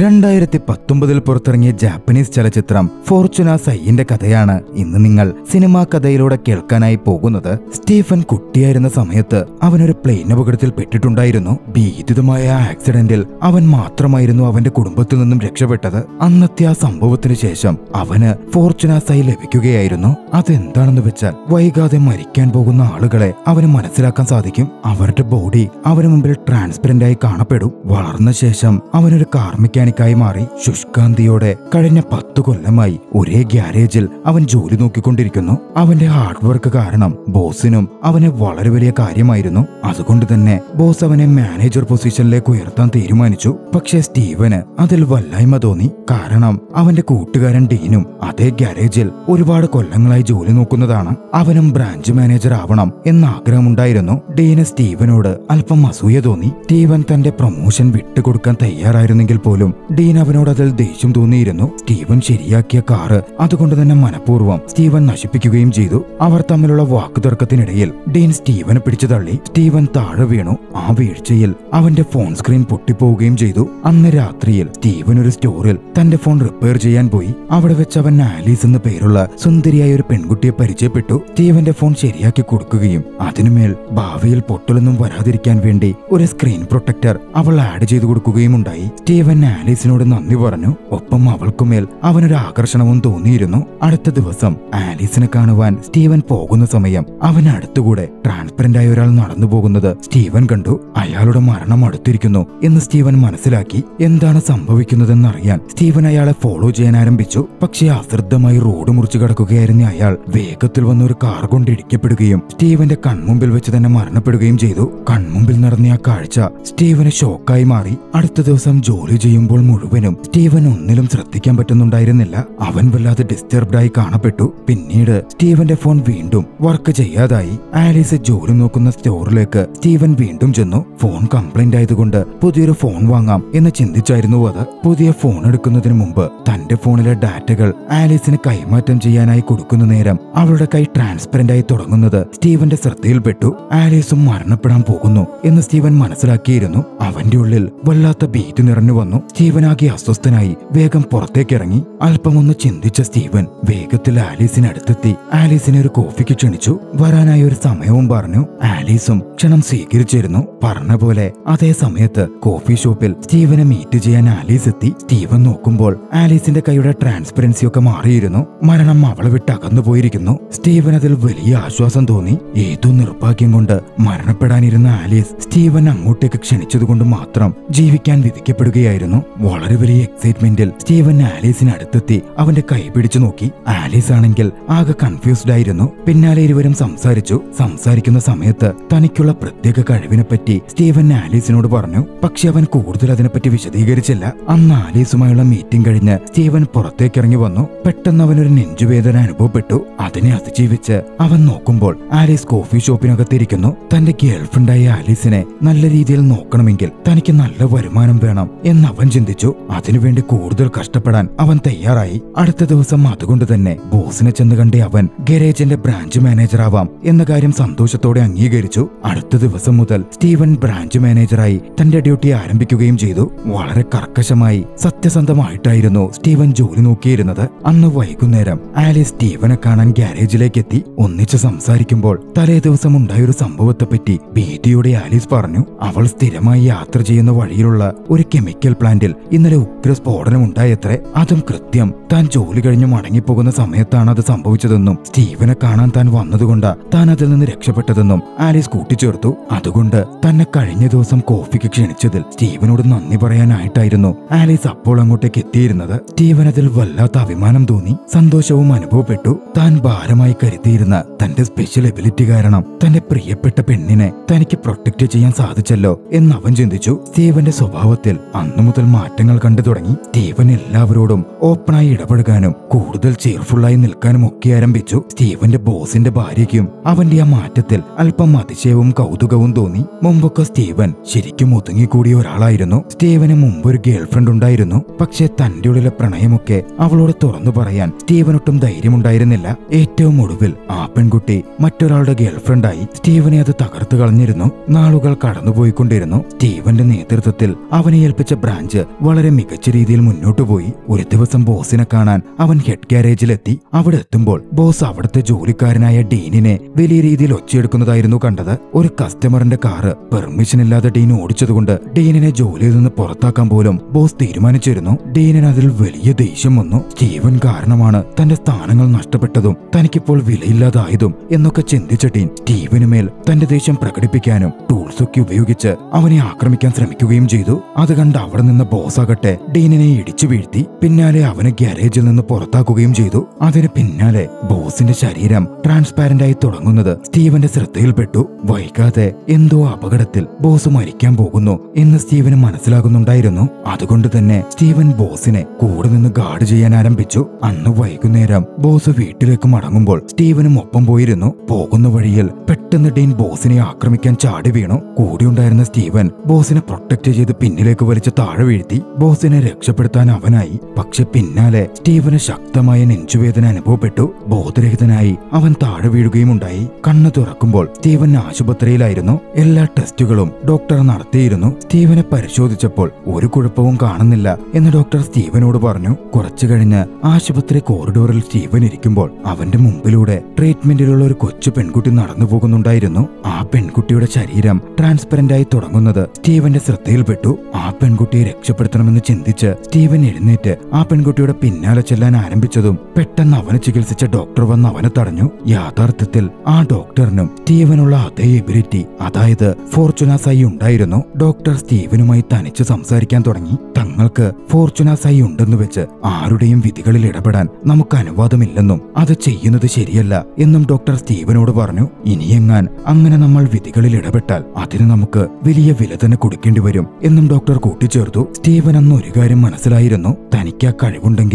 രണ്ടായിരത്തി പത്തൊമ്പതിൽ പുറത്തിറങ്ങിയ ജാപ്പനീസ് ചലച്ചിത്രം ഫോർച്ചുന സൈയിന്റെ കഥയാണ് ഇന്ന് നിങ്ങൾ സിനിമാ കഥയിലൂടെ കേൾക്കാനായി പോകുന്നത്. സ്റ്റീഫൻ കുട്ടിയായിരുന്ന സമയത്ത് അവനൊരു പ്ലെയിൻ അപകടത്തിൽ പെട്ടിട്ടുണ്ടായിരുന്നു. ഭീതിതമായ ആക്സിഡന്റിൽ അവൻ മാത്രമായിരുന്നു അവന്റെ കുടുംബത്തിൽ നിന്നും രക്ഷപ്പെട്ടത്. അന്നത്തെ ആ സംഭവത്തിന് ശേഷം അവന് ഫോർച്ചുന സൈ ലഭിക്കുകയായിരുന്നു. അതെന്താണെന്ന് വെച്ചാൽ വൈകാതെ മരിക്കാൻ പോകുന്ന ആളുകളെ അവന് മനസ്സിലാക്കാൻ സാധിക്കും. അവരുടെ ബോഡി അവന് മുമ്പിൽ ട്രാൻസ്പെറന്റ് ആയി കാണപ്പെടും. വളർന്ന ശേഷം അവനൊരു കാർ മെക്കാനിക്കായി മാറി ശുഷ്കാന്തിയോടെ കഴിഞ്ഞ പത്തു കൊല്ലമായി ഒരേ ഗ്യാരേജിൽ അവൻ ജോലി നോക്കിക്കൊണ്ടിരിക്കുന്നു. അവന്റെ ഹാർഡ് വർക്ക് കാരണം ബോസിനും അവനെ വളരെ വലിയ കാര്യമായിരുന്നു. അതുകൊണ്ട് തന്നെ ബോസ് അവനെ മാനേജർ പൊസിഷനിലേക്ക് ഉയർത്താൻ തീരുമാനിച്ചു. പക്ഷേ സ്റ്റീവന് അതിൽ വല്ലായ്മ തോന്നി. കാരണം അവന്റെ കൂട്ടുകാരൻ ഡീനും അതേ ഗ്യാരേജിൽ ഒരുപാട് കൊല്ലങ്ങളായി ജോലി നോക്കുന്നതാണ്. അവനും ബ്രാഞ്ച് മാനേജർ ആവണം എന്ന ആഗ്രഹമുണ്ടായിരുന്നു. ഡീന് സ്റ്റീവനോട് അല്പം അസൂയ തോന്നി. സ്റ്റീവൻ തന്റെ പ്രൊമോഷൻ വിട്ടുകൊടുക്കാൻ തയ്യാറായിരുന്നെങ്കിൽ പോലും ഡീൻ അവനോട് അതിൽ ദേഷ്യം തോന്നിയിരുന്നു. സ്റ്റീവൻ ശരിയാക്കിയ കാറ് അതുകൊണ്ട് തന്നെ മനഃപൂർവം സ്റ്റീവൻ നശിപ്പിക്കുകയും ചെയ്തു. അവർ തമ്മിലുള്ള വാക്കുതർക്കത്തിനിടയിൽ ഡീൻ സ്റ്റീവനെ പിടിച്ചു തള്ളി. സ്റ്റീവൻ താഴെ വീണു. ആ വീഴ്ചയിൽ അവന്റെ ഫോൺ സ്ക്രീൻ പൊട്ടിപ്പോവുകയും ചെയ്തു. അന്ന് രാത്രിയിൽ സ്റ്റീവൻ ഒരു സ്റ്റോറിൽ തന്റെ ഫോൺ റിപ്പയർ ചെയ്യാൻ പോയി. അവിടെ വെച്ച് അവൻ ആലീസ് എന്ന പേരുള്ള സുന്ദരിയായ ഒരു പെൺകുട്ടിയെ പരിചയപ്പെട്ടു. സ്റ്റീവന്റെ ഫോൺ ശരിയാക്കി കൊടുക്കുകയും അതിനുമേൽ ഭാവിയിൽ പൊട്ടലൊന്നും വരാതിരിക്കാൻ വേണ്ടി ഒരു സ്ക്രീൻ പ്രൊട്ടക്ടർ അവൾ ആഡ് ചെയ്തു കൊടുക്കുകയും ഉണ്ടായി. സ്റ്റീവൻ ആലീസിനോട് നന്ദി പറഞ്ഞു. ഒപ്പം അവൾക്കുമേൽ അവനൊരു ആകർഷണവും തോന്നിയിരുന്നു. അടുത്ത ദിവസം ആലീസിനെ കാണുവാൻ സ്റ്റീവൻ പോകുന്ന സമയം അവൻ അടുത്തുകൂടെ ട്രാൻസ്പെറന്റ് ആയ ഒരാൾ നടന്നു പോകുന്നത് സ്റ്റീവൻ കണ്ടു. അയാളുടെ മരണം അടുത്തിരിക്കുന്നു എന്ന് സ്റ്റീവൻ മനസ്സിലാക്കി എന്താണ് സംഭവിക്കുന്നതെന്നറിയാൻ സ്റ്റീവൻ അയാളെ ഫോളോ ചെയ്യാൻ ആരംഭിച്ചു. പക്ഷേ അശ്രദ്ധമായി റോഡ് മുറിച്ചു കിടക്കുകയായിരുന്ന അയാൾ വേഗത്തിൽ വന്ന ഒരു കാർ കൊണ്ട് ഇടിക്കപ്പെടുകയും സ്റ്റീവന്റെ കൺമുമ്പിൽ വെച്ച് തന്നെ മരണപ്പെടുകയും ചെയ്തു. കൺമുമ്പിൽ നടന്ന ആ കാഴ്ച സ്റ്റീവന് ഷോക്കായി മാറി. അടുത്ത ദിവസം ജോലി ചെയ്യുമ്പോൾ മുഴുവനും സ്റ്റീവൻ ഒന്നിലും ശ്രദ്ധിക്കാൻ പറ്റുന്നുണ്ടായിരുന്നില്ല. അവൻ വല്ലാതെ ഡിസ്റ്റർബ്ഡായി കാണപ്പെട്ടു. പിന്നീട് സ്റ്റീവന്റെ ഫോൺ വീണ്ടും വർക്ക് ചെയ്യാതായി. ആലീസ് ജോലി നോക്കുന്ന സ്റ്റോറിലേക്ക് സ്റ്റീവൻ വീണ്ടും ചെന്നു. ഫോൺ കംപ്ലൈന്റ് ആയതുകൊണ്ട് പുതിയൊരു ഫോൺ വാങ്ങാം എന്ന് ചിന്തിച്ചായിരുന്നു അത്. പുതിയ ഫോൺ എടുക്കുന്നതിന് മുമ്പ് തന്റെ ഫോണിലെ ഡാറ്റകൾ ആലീസിന് കൈമാറ്റം ചെയ്യാനായി കൊടുക്കുന്ന നേരം അവളുടെ കൈ ട്രാൻസ്പെറന്റ് ആയി തുടങ്ങുന്നത് സ്റ്റീവന്റെ ശ്രദ്ധയിൽപ്പെട്ടു. ആലീസും മരണപ്പെടാൻ പോകുന്നു എന്ന് സ്റ്റീവൻ മനസ്സിലാക്കിയിരുന്നു. അവന്റെ ഉള്ളിൽ വല്ലാത്ത ഭീതി നിറഞ്ഞു വന്നു. സ്റ്റീവൻ ആകെ അസ്വസ്ഥനായി വേഗം പുറത്തേക്കിറങ്ങി അല്പമൊന്ന് ചിന്തിച്ച സ്റ്റീവൻ വേഗത്തിൽ ആലീസിന് അടുത്തെത്തി ആലീസിനെ ഒരു കോഫിക്ക് ക്ഷണിച്ചു. വരാനായി ഒരു സമയവും പറഞ്ഞു. ആലീസും ക്ഷണം സ്വീകരിച്ചിരുന്നു. പറഞ്ഞ പോലെ അതേ സമയത്ത് കോഫി ഷോപ്പിൽ സ്റ്റീവനെ മീറ്റ് ചെയ്യാൻ ആലീസ് എത്തി സ്റ്റീവൻ നോക്കുമ്പോൾ ആലീസിന്റെ കൈയുടെ ട്രാൻസ്പെറൻസി ഒക്കെ മാറിയിരുന്നു. മരണം അവളെ വിട്ട് അകന്നു പോയിരിക്കുന്നു. സ്റ്റീവൻ അതിൽ വലിയ ആശ്വാസം തോന്നി. ഏതോ നിർഭാഗ്യം കൊണ്ട് മരണപ്പെടാനിരുന്ന ആലീസ് സ്റ്റീവൻ അങ്ങോട്ടേക്ക് ക്ഷണിച്ചതുകൊണ്ട് മാത്രം ജീവിക്കാൻ വിധിക്കപ്പെടുകയായിരുന്നു. വളരെ വലിയ എക്സൈറ്റ്മെന്റിൽ സ്റ്റീവൻ ആലീസിന് അടുത്തെത്തി അവന്റെ കൈ പിടിച്ചു നോക്കി. ആലീസ് ആണെങ്കിൽ ആകെ കൺഫ്യൂസ്ഡ് ആയിരുന്നു. പിന്നാലെ ഇരുവരും സംസാരിച്ചു. സംസാരിക്കുന്ന സമയത്ത് തനിക്കുള്ള പ്രത്യേക കഴിവിനെ പറ്റി സ്റ്റീവൻ ആലീസിനോട് പറഞ്ഞു. പക്ഷെ അവൻ കൂടുതൽ അതിനെപ്പറ്റി വിശദീകരിച്ചില്ല. അന്ന് ആലീസുമായുള്ള മീറ്റിംഗ് കഴിഞ്ഞ് സ്റ്റീവൻ പുറത്തേക്ക് ഇറങ്ങി വന്നു. പെട്ടെന്ന് അവനൊരു നെഞ്ചുവേദന അനുഭവപ്പെട്ടു. അതിനെ അതിജീവിച്ച് അവൻ നോക്കുമ്പോൾ ആലീസ് കോഫി ഷോപ്പിനകത്തിരിക്കുന്നു തന്റെ ഗേൾഫ്രണ്ടായ ആലീസിനെ നല്ല രീതിയിൽ നോക്കണമെങ്കിൽ തനിക്ക് നല്ല വരുമാനം വേണം എന്ന് അവൻ ചിന്തിച്ചു അതിനുവേണ്ടി കൂടുതൽ കഷ്ടപ്പെടാൻ അവൻ തയ്യാറായി. അടുത്ത ദിവസം അതുകൊണ്ട് തന്നെ ബോസിനെ ചെന്ന് കണ്ടേ അവൻ ഗരേജിന്റെ ബ്രാഞ്ച് മാനേജർ ആവാം എന്ന കാര്യം സന്തോഷത്തോടെ അംഗീകരിച്ചു. അടുത്ത ദിവസം മുതൽ സ്റ്റീവൻ ബ്രാഞ്ച് മാനേജറായി തന്റെ ഡ്യൂട്ടി ആരംഭിക്കുകയും ചെയ്തു. വളരെ കർക്കശമായി സത്യസന്ധമായിട്ടായിരുന്നു സ്റ്റീവൻ ജോലി നോക്കിയിരുന്നത്. അന്ന് വൈകുന്നേരം ആലിസ് സ്റ്റീവനെ കാണാൻ ഗ്യാരേജിലേക്ക് എത്തി. ഒന്നിച്ച് സംസാരിക്കുമ്പോൾ തലേ ദിവസം ഉണ്ടായ ഒരു സംഭവത്തെപ്പറ്റി ഭീതിയോടെ ആലീസ് പറഞ്ഞു. അവൾ സ്ഥിരമായി യാത്ര ചെയ്യുന്ന വഴിയിലുള്ള ഒരു കെമിക്കൽ പ്ലാന്റിൽ ഇന്നലെ ഉഗ്ര സ്ഫോടനം ഉണ്ടായത്രേ അതും കൃത്യം. താൻ ജോലി കഴിഞ്ഞ് മടങ്ങിപ്പോകുന്ന സമയത്താണ് അത് സംഭവിച്ചതെന്നും സ്റ്റീവനെ കാണാൻ താൻ വന്നതുകൊണ്ട് താൻ അതിൽ നിന്ന് രക്ഷപ്പെട്ടതെന്നും ആലീസ് കൂട്ടിച്ചേർത്തു. അതുകൊണ്ട് തന്നെ കഴിഞ്ഞ ദിവസം കോഫിക്ക് ക്ഷണിച്ചതിൽ സ്റ്റീവനോട് നന്ദി പറയാനായിട്ടായിരുന്നു ആലീസ് അപ്പോൾ അങ്ങോട്ടേക്ക് എത്തിയിരുന്നത്. സ്റ്റീവൻ അതിൽ വല്ലാത്ത അഭിമാനം തോന്നി സന്തോഷവും അനുഭവപ്പെട്ടു. താൻ ഭാരമായി കരുതിയിരുന്ന തന്റെ സ്പെഷ്യൽ എബിലിറ്റി കാരണം തന്റെ പ്രിയപ്പെട്ട പെണ്ണിനെ തനിക്ക് പ്രൊട്ടക്ട് ചെയ്യാൻ സാധിച്ചല്ലോ എന്ന് അവൻ ചിന്തിച്ചു. സ്റ്റീവന്റെ സ്വഭാവത്തിൽ അന്നു മുതൽ മാറ്റങ്ങൾ കണ്ടു തുടങ്ങി. സ്റ്റീവൻ എല്ലാവരോടും ഓപ്പണായി ഇടപെടുകാനും കൂടുതൽ ചെയർഫുള്ളായി നിൽക്കാനും ഒക്കെ ആരംഭിച്ചു. സ്റ്റീവന്റെ ബോസിന്റെ ഭാര്യയ്ക്കും അവന്റെ ആ മാറ്റത്തിൽ അല്പം അതിശയവും കൗതുകവും തോന്നി. മുമ്പൊക്കെ സ്റ്റീവൻ ശരിക്കും ഒതുങ്ങിക്കൂടിയ ഒരാളായിരുന്നു. സ്റ്റീവന് മുമ്പ് ഒരു ഗേൾഫ്രണ്ട് ഉണ്ടായിരുന്നു. പക്ഷെ തന്റെ ഉള്ളിലെ പ്രണയമൊക്കെ അവളോട് തുറന്നു പറയാൻ സ്റ്റീവനൊട്ടും ധൈര്യമുണ്ടായിരുന്നില്ല. ഏറ്റവും ഒടുവിൽ ആ പെൺകുട്ടി മറ്റൊരാളുടെ ഗേൾഫ്രണ്ടായി സ്റ്റീവനെ അത് തകർത്തു കളഞ്ഞിരുന്നു. നാളുകൾ കടന്നുപോയിക്കൊണ്ടിരുന്നു. സ്റ്റീവന്റെ നേതൃത്വത്തിൽ അവനെ ഏൽപ്പിച്ച ബ്രാഞ്ച് വളരെ മികച്ച രീതിയിൽ മുന്നോട്ടു പോയി. ഒരു ദിവസം ബോസിനെ കാണാൻ അവൻ ഹെഡ് ഗ്യാരേജിലെത്തി അവിടെ എത്തുമ്പോൾ ബോസ് അവിടുത്തെ ജോലിക്കാരനായ ഡീനിനെ വലിയ രീതിയിൽ ഒച്ചയെടുക്കുന്നതായിരുന്നു കണ്ടത്. ഒരു കസ്റ്റമറിന്റെ കാറ് പെർമിഷൻ ഇല്ലാതെ ഡീൻ ഓടിച്ചതുകൊണ്ട് ഡീനിനെ ജോലിയിൽ നിന്ന് പുറത്താക്കാൻ പോലും ബോസ് തീരുമാനിച്ചിരുന്നു. ഡീനിന് അതിൽ വലിയ ദേഷ്യം വന്നു. സ്റ്റീവൻ കാരണമാണ് തന്റെ സ്ഥാനങ്ങൾ നഷ്ടപ്പെട്ടതും തനിക്കിപ്പോൾ വിലയില്ലാതായതും എന്നൊക്കെ ചിന്തിച്ച ഡീൻ സ്റ്റീവന് മേൽ തന്റെ ദേഷ്യം പ്രകടിപ്പിക്കാനും ടൂൾസൊക്കെ ഉപയോഗിച്ച് അവനെ ആക്രമിക്കാൻ ശ്രമിക്കുകയും ചെയ്തു. അത് കണ്ട് അവിടെ നിന്ന് ബോസ് ആകട്ടെ ഡീനിനെ ഇടിച്ചു വീഴ്ത്തി. പിന്നാലെ അവനെ ഗ്യാരേജിൽ നിന്ന് പുറത്താക്കുകയും ചെയ്തു. അതിന് പിന്നാലെ ബോസിന്റെ ശരീരം ട്രാൻസ്പാരന്റ് ആയി തുടങ്ങുന്നത് സ്റ്റീവന്റെ ശ്രദ്ധയിൽപ്പെട്ടു. വൈകാതെ എന്തോ അപകടത്തിൽ ബോസ് മരിക്കാൻ പോകുന്നു എന്ന് സ്റ്റീവന് മനസ്സിലാകുന്നുണ്ടായിരുന്നു. അതുകൊണ്ട് തന്നെ സ്റ്റീവൻ ബോസിനെ കൂടെ നിന്ന് ഗാർഡ് ചെയ്യാൻ ആരംഭിച്ചു. അന്ന് വൈകുന്നേരം ബോസ് വീട്ടിലേക്ക് മടങ്ങുമ്പോൾ സ്റ്റീവനും ഒപ്പം പോയിരുന്നു. പോകുന്ന വഴിയിൽ പെട്ടെന്ന് ഡീൻ ബോസിനെ ആക്രമിക്കാൻ ചാടി വീണു. കൂടിയുണ്ടായിരുന്ന സ്റ്റീവൻ ബോസിനെ പ്രൊട്ടക്ട് ചെയ്ത് പിന്നിലേക്ക് വലിച്ച് താഴെ വീഴ്ത്തി. ബോസിനെ രക്ഷപ്പെടുത്താൻ അവനായി. പക്ഷെ പിന്നാലെ സ്റ്റീവന് ശക്തമായ നെഞ്ചുവേദന അനുഭവപ്പെട്ടു. ബോധരഹിതനായി അവൻ താഴെ വീഴുകയും ഉണ്ടായി കണ്ണു തുറക്കുമ്പോൾ സ്റ്റീവൻ ആശുപത്രിയിലായിരുന്നു. എല്ലാ ടെസ്റ്റുകളും ഡോക്ടർ നടത്തിയിരുന്നു. സ്റ്റീവനെ പരിശോധിച്ചപ്പോൾ ഒരു കുഴപ്പവും കാണുന്നില്ല എന്ന് ഡോക്ടർ സ്റ്റീവനോട് പറഞ്ഞു. കുറച്ചു കഴിഞ്ഞ് ആശുപത്രി കോറിഡോറിൽ സ്റ്റീവൻ ഇരിക്കുമ്പോൾ അവന്റെ മുമ്പിലൂടെ ട്രീറ്റ്മെന്റിലുള്ള ഒരു കൊച്ചു പെൺകുട്ടി നടന്നു പോകുന്നുണ്ടായിരുന്നു. ആ പെൺകുട്ടിയുടെ ശരീരം ട്രാൻസ്പെറന്റ് ആയി തുടങ്ങുന്നത് സ്റ്റീവന്റെ ശ്രദ്ധയിൽപ്പെട്ടു. ആ പെൺകുട്ടിയെ രക്ഷപ്പെടുത്തണമെന്ന് ചിന്തിച്ച് സ്റ്റീവൻ എഴുന്നേറ്റ് ആ പെൺകുട്ടിയുടെ പിന്നാലെ ചെല്ലാൻ ആരംഭിച്ചതും പെട്ടെന്ന് അവനെ ചികിത്സിച്ച ഡോക്ടർ വന്ന് അവനെ തടഞ്ഞു. യാഥാർത്ഥ്യത്തിൽ ആ ഡോക്ടറിനും സ്റ്റീവനുള്ള അതേ എബിലിറ്റി അതായത് ഫോർച്ചുനാസായി ഉണ്ടായിരുന്നു. ഡോക്ടർ സ്റ്റീവനുമായി തനിച്ച് സംസാരിക്കാൻ തുടങ്ങി. തങ്ങൾക്ക് ഫോർച്ചുനാസായി ഉണ്ടെന്ന് വെച്ച് ആരുടെയും വിധികളിൽ ഇടപെടാൻ നമുക്ക് അനുവാദമില്ലെന്നും അത് ചെയ്യുന്നത് ശരിയല്ല എന്നും ഡോക്ടർ സ്റ്റീവനോട് പറഞ്ഞു. ഇനിയെങ്ങാൻ അങ്ങനെ നമ്മൾ വിധികളിൽ ഇടപെട്ടാൽ അതിന് നമുക്ക് വലിയ വില തന്നെ കൊടുക്കേണ്ടി വരും എന്നും ഡോക്ടർ കൂട്ടിച്ചേർത്തു. സ്റ്റീവൻ അന്ന് ഒരു കാര്യം മനസ്സിലായിരുന്നു. തനിക്ക് ആ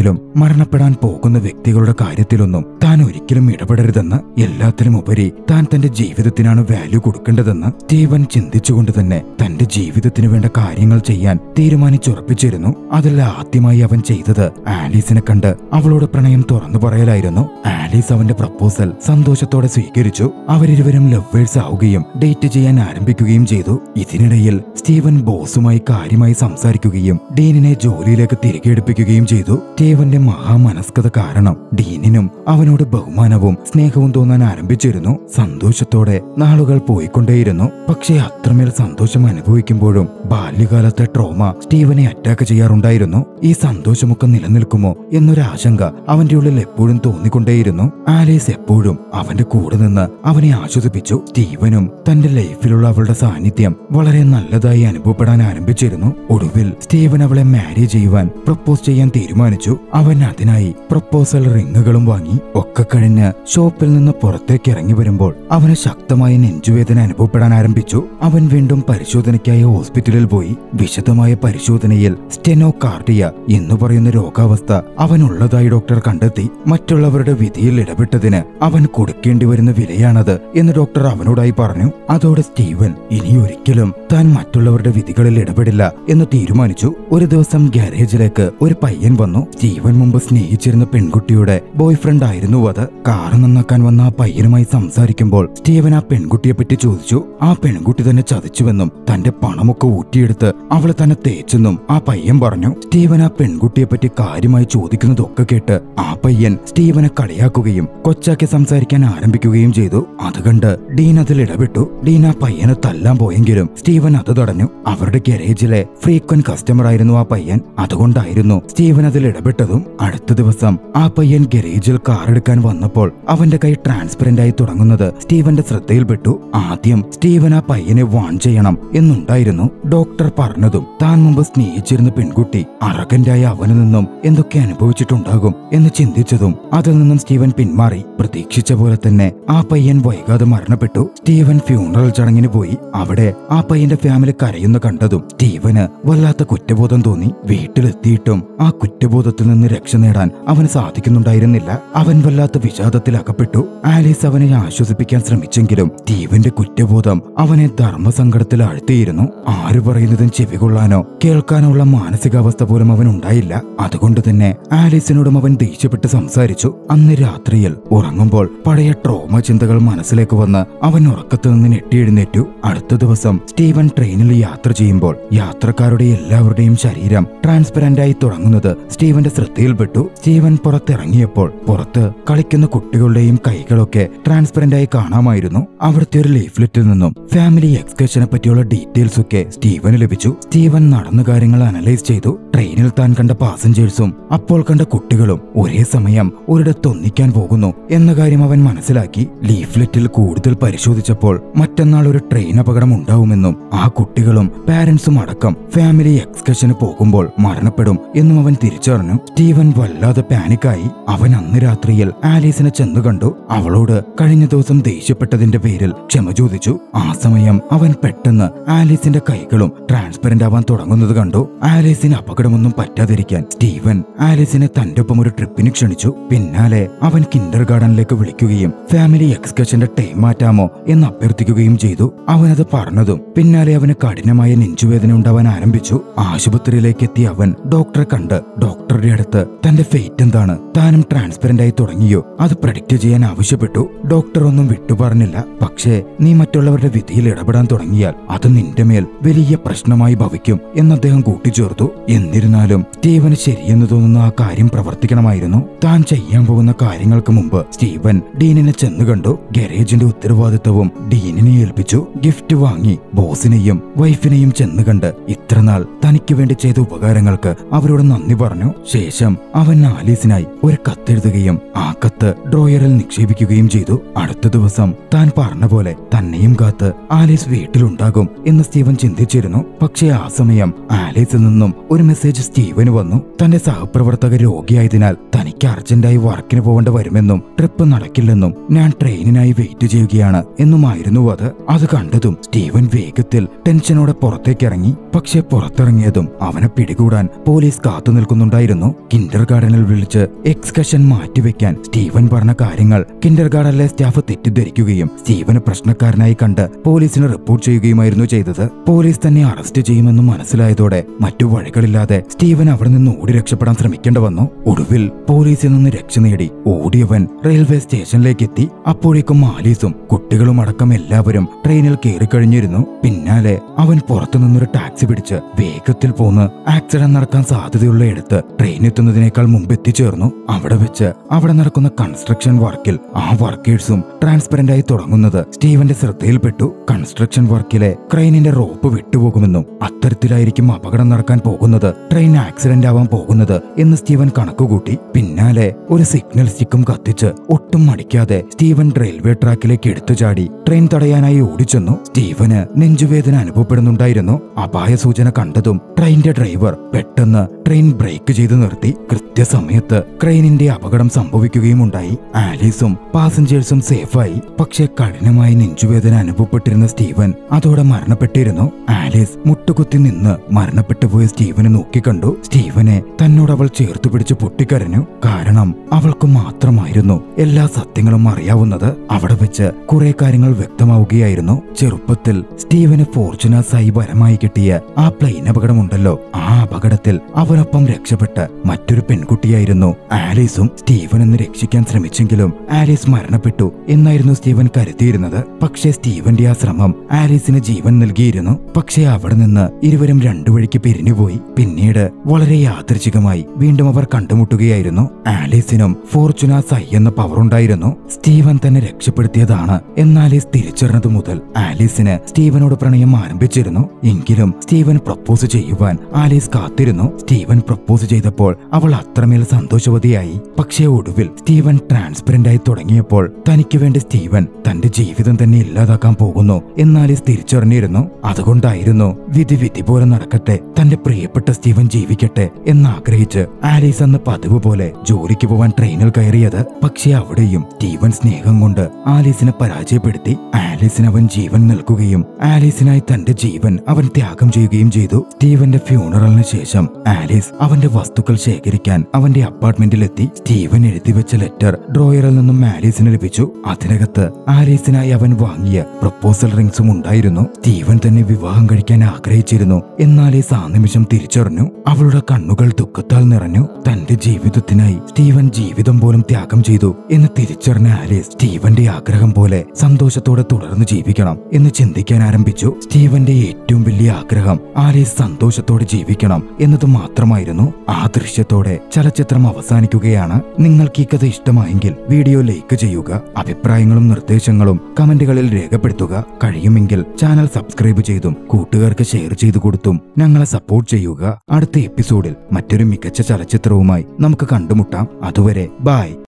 കഴിവുണ്ടെങ്കിലും മരണപ്പെടാൻ പോകുന്ന വ്യക്തികളുടെ കാര്യത്തിലൊന്നും താൻ ഒരിക്കലും ഇടപെടരുതെന്ന് എല്ലാത്തിനും ഉപരി താൻ തന്റെ ജീവിതത്തിനാണ് വാല്യൂ കൊടുക്കേണ്ടതെന്ന് സ്റ്റീവൻ ചിന്തിച്ചുകൊണ്ട് തന്നെ തന്റെ ജീവിതത്തിന് വേണ്ട കാര്യങ്ങൾ ചെയ്യാൻ തീരുമാനിച്ചുറപ്പിച്ചിരുന്നു. അതല്ല ആദ്യമായി അവൻ ചെയ്തത് ആലീസിനെ കണ്ട് അവളോട് പ്രണയം തുറന്നു പറയലായിരുന്നു. ആലീസ് അവന്റെ പ്രപ്പോസൽ സന്തോഷത്തോടെ സ്വീകരിച്ചു. അവരിരുവരും ലവേഴ്സ് ആവുകയും ഡേറ്റ് ചെയ്യാൻ ആരംഭിക്കുകയും ചെയ്തു. ഇതിനിടയിൽ സ്റ്റീവൻ ബോസുമായി കാര്യമായി സംസാരിക്കുകയും ഡീനിനെ ജോലിയിലേക്ക് തിരികെ എടുപ്പിക്കുകയും ചെയ്തു. സ്റ്റീവന്റെ മഹാമനസ്കത കാരണം ഡീനിനും അവനോട് ബഹുമാനവും സ്നേഹവും തോന്നാൻ ആരംഭിച്ചിരുന്നു. സന്തോഷത്തോടെ നാളുകൾ പോയിക്കൊണ്ടേയിരുന്നു. പക്ഷേ അത്രമേൽ സന്തോഷം അനുഭവിക്കുമ്പോഴും ബാല്യകാലത്തെ ട്രോമ സ്റ്റീവനെ അറ്റാക്ക് ചെയ്യാറുണ്ടായിരുന്നു. ഈ സന്തോഷമൊക്കെ നിലനിൽക്കുമോ എന്നൊരു ആശങ്ക അവന്റെ ഉള്ളിൽ എപ്പോഴും തോന്നിക്കൊണ്ടേയിരുന്നു. ആലീസ് എപ്പോഴും അവന്റെ കൂടെ നിന്ന് അവനെ ആശ്വസിപ്പിച്ചു. സ്റ്റീവനും തന്റെ ലൈഫിലുള്ള അവളുടെ സാന്നിധ്യം വളരെ നല്ലതായി അനുഭവപ്പെടാൻ ആരംഭിച്ചിരുന്നു. ഒടുവിൽ സ്റ്റീവൻ അവളെ മാരേജ് ചെയ്യുവാൻ പ്രപ്പോസ് ചെയ്യാൻ തീരുമാനിച്ചു. അവൻ അതിനായി പ്രപ്പോസൽ റിങ്ങുകളും വാങ്ങി. ഒക്കെ കഴിഞ്ഞ് ഷോപ്പിൽ നിന്ന് പുറത്തേക്ക് ഇറങ്ങി വരുമ്പോൾ അവന് ശക്തമായ നെഞ്ചുവേദന അനുഭവപ്പെടാൻ ആരംഭിച്ചു. അവൻ വീണ്ടും പരിശോധനയ്ക്കായി ഹോസ്പിറ്റലിൽ പോയി. വിശദമായ പരിശോധനയിൽ സ്റ്റെനോകാർഡിയ എന്ന് പറയുന്ന രോഗാവസ്ഥ അവനുള്ളതായി ഡോക്ടർ കണ്ടെത്തി. മറ്റുള്ളവരുടെ വിധിയിൽ ഇടപെട്ടതിന് അവൻ കൊടുക്കേണ്ടി വരുന്ന വിലയാണത് എന്ന് ഡോക്ടർ അവനോടായി പറഞ്ഞു. അതോടെ സ്റ്റീവൻ ഇനിയൊരിക്കലും താൻ മറ്റുള്ളവരുടെ വിധികളിൽ ഇടപെടില്ല എന്ന് തീരുമാനിച്ചു. ഒരു ദിവസം ഗ്യാരേജിലേക്ക് ഒരു പയ്യൻ വന്നു. സ്റ്റീവൻ മുമ്പ് സ്നേഹിച്ചിരുന്ന പെൺകുട്ടിയുടെ ബോയ്ഫ്രണ്ട് ആയിരുന്നു അത് കാറ് നന്നാക്കാൻ വന്ന ആ പയ്യനുമായി സംസാരിക്കുമ്പോൾ സ്റ്റീവൻ ആ പെൺകുട്ടിയെ പറ്റി ചോദിച്ചു. ആ പെൺകുട്ടി തന്നെ ചതിച്ചുവെന്നും തന്റെ പണമൊക്കെ ഊറ്റിയെടുത്ത് അവളെ തന്നെ തേച്ചെന്നും ആ പയ്യൻ പറഞ്ഞു. സ്റ്റീവൻ ആ പെൺകുട്ടിയെ പറ്റി കാര്യമായി ചോദിക്കുന്നതൊക്കെ കേട്ട് ആ പയ്യൻ സ്റ്റീവനെ കളിയാക്കുകയും കൊച്ചാക്കി സംസാരിക്കാൻ ആരംഭിക്കുകയും ചെയ്തു. അത് കണ്ട് ഡീൻ അതിൽ ഇടപെട്ടു. ഡീൻ ആ പയ്യനെ തല്ലാൻ പോയെങ്കിലും സ്റ്റീവൻ അത് തടഞ്ഞു. അവരുടെ ഗാരേജിലെ ഫ്രീക്വന്റ് കസ്റ്റമർ ആയിരുന്നു ആ പയ്യൻ. അതുകൊണ്ടായിരുന്നു സ്റ്റീവൻ അതിൽ ഇടപെട്ടതും അടുത്ത ദിവസം ആ പയ്യൻ ഗരേജിൽ കാർ എടുക്കാൻ വന്നപ്പോൾ അവന്റെ കൈ ട്രാൻസ്പെറന്റ് ആയി തുടങ്ങുന്നത് സ്റ്റീവന്റെ ശ്രദ്ധയിൽപ്പെട്ടു. ആദ്യം സ്റ്റീവൻ ആ പയ്യനെ വാൺ ചെയ്യണം എന്നുണ്ടായിരുന്നു ഡോക്ടർ പറഞ്ഞതും. താൻ മുമ്പ് സ്നേഹിച്ചിരുന്ന പെൺകുട്ടി അറകന്റായ അവനിൽ നിന്നും എന്തൊക്കെ അനുഭവിച്ചിട്ടുണ്ടാകും എന്ന് ചിന്തിച്ചതും അതിൽ നിന്നും സ്റ്റീവൻ പിന്മാറി. പ്രതീക്ഷിച്ച പോലെ തന്നെ ആ പയ്യൻ വൈകാതെ മരണപ്പെട്ടു. സ്റ്റീവൻ ഫ്യൂണറൽ ചടങ്ങിന് പോയി. അവിടെ ആ പയ്യന്റെ ഫാമിലി കരയുന്ന കണ്ടതും സ്റ്റീവന് വല്ലാത്ത കുറ്റബോധം തോന്നി. വീട്ടിലെത്തിയിട്ടും ആ കുറ്റബോധത്തിൽ നിന്ന് രക്ഷ നേടാൻ അവന് സാധിക്കുന്നുണ്ടായിരുന്നില്ല. അവൻ വല്ലാത്ത വിഷാദത്തിൽ അകപ്പെട്ടു ആലീസ് അവനെ ആശ്വസിപ്പിക്കാൻ ശ്രമിച്ചെങ്കിലും സ്റ്റീവന്റെ കുറ്റബോധം അവനെ ധർമ്മസങ്കടത്തിൽ ആഴ്ത്തിയിരുന്നു. ആര് പറയുന്നതും ചെവികൊള്ളാനോ കേൾക്കാനോ ഉള്ള മാനസികാവസ്ഥ പോലും അവൻ ഉണ്ടായില്ല. അതുകൊണ്ട് തന്നെ ആലീസിനോടും അവൻ ദേഷ്യപ്പെട്ട് സംസാരിച്ചു. അന്ന് രാത്രിയിൽ ഉറങ്ങുമ്പോൾ പഴയ ട്രോമ ചിന്തകൾ മനസ്സിലേക്ക് വന്ന് അവൻ ഉറക്കത്തു നിന്ന് ഞെട്ടിയെഴുന്നേറ്റു. അടുത്ത ദിവസം സ്റ്റീവൻ ട്രെയിനിൽ യാത്ര ചെയ്യുമ്പോൾ യാത്രക്കാരുടെ എല്ലാവരുടെയും ശരീരം ട്രാൻസ്പെറന്റ് ആയി തുടങ്ങുന്നത് സ്റ്റീവന്റെ ശ്രദ്ധയിൽപ്പെട്ടു. സ്റ്റീവൻ പുറത്തിറങ്ങിയപ്പോൾ പുറത്ത് കളിക്കുന്ന കുട്ടികളുടെയും കൈകളൊക്കെ ട്രാൻസ്പെറന്റ് ആയി കാണാമായിരുന്നു. അവിടുത്തെ ഒരു ലീഫ്ലെറ്റിൽ നിന്നും ഫാമിലി എക്സ്കർഷനെ പറ്റിയുള്ള ഡീറ്റെയിൽസ് ഒക്കെ സ്റ്റീവന് ലഭിച്ചു. സ്റ്റീവൻ നടന്ന കാര്യങ്ങൾ അനലൈസ് ചെയ്തു. ട്രെയിനിൽ താൻ കണ്ട പാസഞ്ചേഴ്സും അപ്പോൾ കണ്ട കുട്ടികളും ഒരേ സമയം ഒരിടത്ത് ഒന്നിക്കാൻ പോകുന്നു എന്ന കാര്യം അവൻ മനസ്സിലാക്കി. ലീഫ്ലെറ്റിൽ കൂടുതൽ പരിശോധിച്ചപ്പോൾ മറ്റന്നാൾ ഒരു ട്രെയിൻ അപകടം ഉണ്ടാവുമെന്നും ആ കുട്ടികളും പാരന്റ്സും അടക്കം ഫാമിലി എക്സ്കർഷന് പോകുമ്പോൾ മരണപ്പെടും എന്നും അവൻ തിരിച്ചറിഞ്ഞു. സ്റ്റീവൻ വല്ലാതെ പാനിക്കായി അവൻ അന്ന് രാത്രിയിൽ ആലീസിനെ ചെന്നു കണ്ടു. അവളോട് കഴിഞ്ഞ ദിവസം ദേഷ്യപ്പെട്ടതിന്റെ പേരിൽ ക്ഷമ ചോദിച്ചു. ആ സമയം അവൻ പെട്ടെന്ന് ആലീസിന്റെ കൈകളും ട്രാൻസ്പെറന്റ് ആവാൻ തുടങ്ങുന്നത് കണ്ടു. ആലീസിന് അപകടമൊന്നും പറ്റാതിരിക്കാൻ സ്റ്റീവൻ ആലീസിനെ തന്റെ ഒപ്പം ഒരു ട്രിപ്പിന് ക്ഷണിച്ചു. പിന്നാലെ അവൻ കിൻഡർ ഗാർഡനിലേക്ക് വിളിക്കുകയും ഫാമിലി എക്സ്കർഷന്റെ ടൈം മാറ്റാമോ എന്ന് അഭ്യർത്ഥിക്കുകയും ചെയ്തു. അവനത് പറഞ്ഞതും പിന്നാലെ അവന് കഠിനമായ നെഞ്ചുവേദന ഉണ്ടാവാൻ ആരംഭിച്ചു. ആശുപത്രിയിലേക്ക് എത്തിയ അവൻ ഡോക്ടറെ കണ്ട് ഡോക്ടറുടെ അടുത്ത് തന്റെ ഫെയ്റ്റ് എന്താണ്? താനും ട്രാൻസ്പെറന്റ് ആയി തുടങ്ങിയോ അത് പ്രഡിക്റ്റ് ചെയ്യാൻ ആവശ്യപ്പെട്ടു. ഡോക്ടർ ഒന്നും വിട്ടുപറഞ്ഞില്ല. പക്ഷേ നീ മറ്റുള്ളവരുടെ വിധിയിൽ ഇടപെടാൻ തുടങ്ങിയാൽ അത് നിന്റെ മേൽ വലിയ പ്രശ്നമായി ഭവിക്കും എന്ന് അദ്ദേഹം കൂട്ടിച്ചേർത്തു. എന്നിരുന്നാലും സ്റ്റീവന് ശരിയെന്ന് തോന്നുന്ന ആ കാര്യം പ്രവർത്തിക്കണമായിരുന്നു. താൻ ചെയ്യാൻ പോകുന്ന കാര്യങ്ങൾക്ക് മുമ്പ് സ്റ്റീവൻ ഡീനിനെ ചെന്ന് കണ്ടു. ഗരേജിന്റെ ഉത്തരവാദിത്തവും ഡീനിനെ ഏൽപ്പിച്ചു. ഗിഫ്റ്റ് വാങ്ങി ബോസിനെയും വൈഫിനെയും ചെന്ന് കണ്ട് ഇത്രനാൾ തനിക്ക് വേണ്ടി ചെയ്ത ഉപകാരങ്ങൾക്ക് അവരോട് നന്ദി പറഞ്ഞു. ശേഷം അവൻ ആലീസിനായി ഒരു കത്തെഴുതുകയും ആ കത്ത് ഡ്രോയറിൽ നിക്ഷേപിക്കുകയും ചെയ്തു. അടുത്ത ദിവസം താൻ പറഞ്ഞ പോലെ തന്നെയും കാത്ത് ആലീസ് വീട്ടിലുണ്ടാകും എന്ന് സ്റ്റീവൻ ചിന്തിച്ചിരുന്നു. പക്ഷേ ആ സമയം ആലീസിൽ നിന്നും ഒരു മെസ്സേജ് സ്റ്റീവന് വന്നു. തന്റെ സഹപ്രവർത്തക രോഗിയായതിനാൽ തനിക്ക് അർജന്റായി വർക്കിന് പോകേണ്ട വരുമെന്നും ട്രിപ്പ് നടക്കില്ലെന്നും ഞാൻ ട്രെയിനിനായി വെയിറ്റ് ചെയ്യുകയാണ് എന്നുമായിരുന്നു അത്. അത് കണ്ടതും സ്റ്റീവൻ വേഗത്തിൽ ടെൻഷനോടെ പുറത്തേക്കിറങ്ങി. പക്ഷെ പുറത്തിറങ്ങിയതും അവനെ പിടികൂടാൻ പോലീസ് കാത്തു നിൽക്കുന്നുണ്ടായിരുന്നു കിൻഡർ ഗാർഡനിൽ വിളിച്ച് എക്സ്കഷൻ മാറ്റിവെക്കാൻ സ്റ്റീവൻ പറഞ്ഞ കാര്യങ്ങൾ കിൻഡർ ഗാർഡനിലെ സ്റ്റാഫ് തെറ്റിദ്ധരിക്കുകയും സ്റ്റീവന് പ്രശ്നക്കാരനായി കണ്ട് പോലീസിന് റിപ്പോർട്ട് ചെയ്യുകയുമായിരുന്നു ചെയ്തത്. പോലീസ് തന്നെ അറസ്റ്റ് ചെയ്യുമെന്ന് മനസ്സിലായതോടെ മറ്റു വഴികളില്ലാതെ സ്റ്റീവൻ അവിടെ നിന്ന് ഓടി രക്ഷപ്പെടാൻ ശ്രമിക്കേണ്ട വന്നു. ഒടുവിൽ പോലീസിൽ നിന്ന് രക്ഷ നേടി ഓടിയവൻ റെയിൽവേ സ്റ്റേഷനിലേക്ക് എത്തി. അപ്പോഴേക്കും ആലീസും കുട്ടികളും അടക്കം എല്ലാവരും ട്രെയിനിൽ കയറിക്കഴിഞ്ഞിരുന്നു പിന്നാലെ അവൻ പുറത്തുനിന്നൊരു ടാക്സി പിടിച്ച് വേഗത്തിൽ പോന്ന് ആക്സിഡന്റ് നടക്കാൻ സാധ്യതയുള്ള എടുത്ത് ട്രെയിൻ എത്തുന്നതിനേക്കാൾ മുമ്പ് എത്തിച്ചേർന്നു. അവിടെ വെച്ച് അവിടെ നടക്കുന്ന കൺസ്ട്രക്ഷൻ വർക്കിൽ ആ വർക്കേഴ്സും ട്രാൻസ്പെറന്റ് ആയി തുടങ്ങുന്നത് സ്റ്റീവന്റെ ശ്രദ്ധയിൽപ്പെട്ടു. കൺസ്ട്രക്ഷൻ വർക്കിലെ ക്രെയിനിന്റെ റോപ്പ് വിട്ടുപോകുമെന്നും അത്തരത്തിലായിരിക്കും അപകടം നടക്കാൻ പോകുന്നത് ട്രെയിൻ ആക്സിഡന്റ് ആവാൻ പോകുന്നത് എന്ന് സ്റ്റീവൻ കണക്കുകൂട്ടി. പിന്നാലെ ഒരു സിഗ്നൽ സ്റ്റിക്കും കത്തിച്ച് ഒട്ടും മടിക്കാതെ സ്റ്റീവൻ റെയിൽവേ ട്രാക്കിലേക്ക് എടുത്തുചാടി ട്രെയിൻ തടയാനായി ഓടിച്ചെന്നു സ്റ്റീവന് നെഞ്ചുവേദന അനുഭവപ്പെടുന്നുണ്ടായിരുന്നു. അപായ സൂചന കണ്ടതും ട്രെയിനിന്റെ ഡ്രൈവർ പെട്ടെന്ന് ട്രെയിൻ ബ്രേക്ക് ചെയ്ത് നിർത്തി. കൃത്യസമയത്ത് ട്രെയിനിന്റെ അപകടം സംഭവിക്കുകയും ഉണ്ടായി ആലീസും പാസഞ്ചേഴ്സും സേഫായി. പക്ഷേ കഠിനമായി നെഞ്ചുവേദന അനുഭവപ്പെട്ടിരുന്ന സ്റ്റീവൻ അതോടെ മരണപ്പെട്ടിരുന്നു. ആലീസ് മുട്ടുകുത്തി നിന്ന് മരണപ്പെട്ടു പോയ സ്റ്റീവനെ നോക്കിക്കണ്ടു. സ്റ്റീവനെ തന്നോട് അവൾ ചേർത്ത് പിടിച്ച് പൊട്ടിക്കരഞ്ഞു. കാരണം അവൾക്ക് മാത്രമായിരുന്നു എല്ലാ സത്യങ്ങളും അറിയാവുന്നത്. അവിടെ വെച്ച് കുറെ കാര്യങ്ങൾ വ്യക്തമാവുകയായിരുന്നു. ചെറുപ്പത്തിൽ സ്റ്റീവന് ഫോർച്യൂനേഴ്സായി വരമായി കിട്ടിയ ആ പ്ലെയിൻ അപകടമുണ്ടല്ലോ. ആ അപകടത്തിൽ അവരൊപ്പം രക്ഷപ്പെട്ട മറ്റൊരു പെൺകുട്ടിയായിരുന്നു ആലീസും സ്റ്റീവൻ എന്ന് രക്ഷിക്കാൻ ശ്രമിച്ചെങ്കിലും ആലീസ് മരണപ്പെട്ടു എന്നായിരുന്നു സ്റ്റീവൻ കരുതിയിരുന്നത്. പക്ഷേ സ്റ്റീവന്റെ ആ ശ്രമം ആലീസിന് ജീവൻ നൽകിയിരുന്നു. പക്ഷേ അവിടെ നിന്ന് ഇരുവരും രണ്ടു വഴിക്ക് പിരിഞ്ഞുപോയി. പിന്നീട് വളരെ യാദൃച്ഛികമായി വീണ്ടും അവർ കണ്ടുമുട്ടുകയായിരുന്നു. ആലീസിനും ഫോർച്ചുന സൈ എന്ന പവർ ഉണ്ടായിരുന്നു. സ്റ്റീവൻ തന്നെ രക്ഷപ്പെടുത്തിയതാണ്. എന്നാലീസ് തിരിച്ചറിഞ്ഞതു മുതൽ ആലീസിന് സ്റ്റീവനോട് പ്രണയം ആരംഭിച്ചിരുന്നു. എങ്കിലും സ്റ്റീവൻ പ്രപ്പോസ് ചെയ്യുവാൻ ആലീസ് കാത്തിരുന്നു. സ്റ്റീവൻ പ്രപ്പോസ് ചെയ്തപ്പോൾ അവൾ അത്രമേൽ സന്തോഷവതിയായി. പക്ഷേ ഒടുവിൽ സ്റ്റീവൻ ട്രാൻസ്പെറന്റ് ആയി തുടങ്ങിയപ്പോൾ തനിക്ക് വേണ്ടി സ്റ്റീവൻ തന്റെ ജീവിതം തന്നെ ഇല്ലാതാക്കാൻ പോകുന്നു എന്നാൽ ആലീസ് തിരിച്ചറിഞ്ഞിരുന്നു. അതുകൊണ്ടായിരുന്നു വിധി വിധി പോലെ നടക്കട്ടെ തന്റെ പ്രിയപ്പെട്ട സ്റ്റീവൻ ജീവിക്കട്ടെ എന്നാഗ്രഹിച്ച് ആലീസ് അന്ന് പതിവ് പോലെ ജോലിക്ക് പോവാൻ ട്രെയിനിൽ കയറിയത്. പക്ഷേ അവിടെയും സ്റ്റീവൻ സ്നേഹം കൊണ്ട് ആലീസിനെ പരാജയപ്പെടുത്തി. ആലീസിന് അവൻ ജീവൻ നൽകുകയും ആലീസിനായി തന്റെ ജീവൻ അവൻ ത്യാഗം ചെയ്യുകയും ചെയ്തു. സ്റ്റീവന്റെ ഫ്യൂണറലിന് ശേഷം ആലീസ് അവന്റെ വസ്തുക്കൾ ശേഖരിക്കാൻ അവന്റെ അപ്പാർട്ട്മെന്റിലെത്തി സ്റ്റീവൻ എഴുതിവെച്ച ലെറ്റർ ഡ്രോയറിൽ നിന്നും ആലീസിന് ലഭിച്ചു. അതിനകത്ത് ആലീസിനായി അവൻ വാങ്ങിയ പ്രപ്പോസൽ റിങ്സും ഉണ്ടായിരുന്നു. സ്റ്റീവൻ തന്നെ വിവാഹം കഴിക്കാൻ ആഗ്രഹിച്ചിരുന്നു. എന്നാൽ ഈ നിമിഷം തിരിച്ചറിഞ്ഞു. അവളുടെ കണ്ണുകൾ ദുഃഖത്താൽ നിറഞ്ഞു. തന്റെ ജീവിതത്തിനായി സ്റ്റീവൻ ജീവിതം പോലും ത്യാഗം ചെയ്തു എന്ന് തിരിച്ചറിഞ്ഞ ആലീസ് സ്റ്റീവന്റെ ആഗ്രഹം പോലെ സന്തോഷത്തോടെ തുടർന്ന് ജീവിക്കണം എന്ന് ചിന്തിക്കാൻ ആരംഭിച്ചു. സ്റ്റീവന്റെ ഏറ്റവും വലിയ ആഗ്രഹം ആലീസ് സന്തോഷത്തോടെ ജീവിക്കണം എന്നത് മാത്രമായിരുന്നു ആ ദൃശ്യത്തോടെ ചലച്ചിത്രം അവസാനിക്കുകയാണ്. നിങ്ങൾക്ക് ഈ കഥ ഇഷ്ടമായെങ്കിൽ വീഡിയോ ലൈക്ക് ചെയ്യുക അഭിപ്രായങ്ങളും നിർദ്ദേശങ്ങളും കമന്റുകളിൽ രേഖപ്പെടുത്തുക. കഴിയുമെങ്കിൽ ചാനൽ സബ്സ്ക്രൈബ് ചെയ്തും കൂട്ടുകാർക്ക് ഷെയർ ചെയ്തു കൊടുത്തും ഞങ്ങളെ സപ്പോർട്ട് ചെയ്യുക. അടുത്ത എപ്പിസോഡിൽ മറ്റൊരു മികച്ച ചലച്ചിത്രവുമായി നമുക്ക് കണ്ടുമുട്ടാം. അതുവരെ ബായ്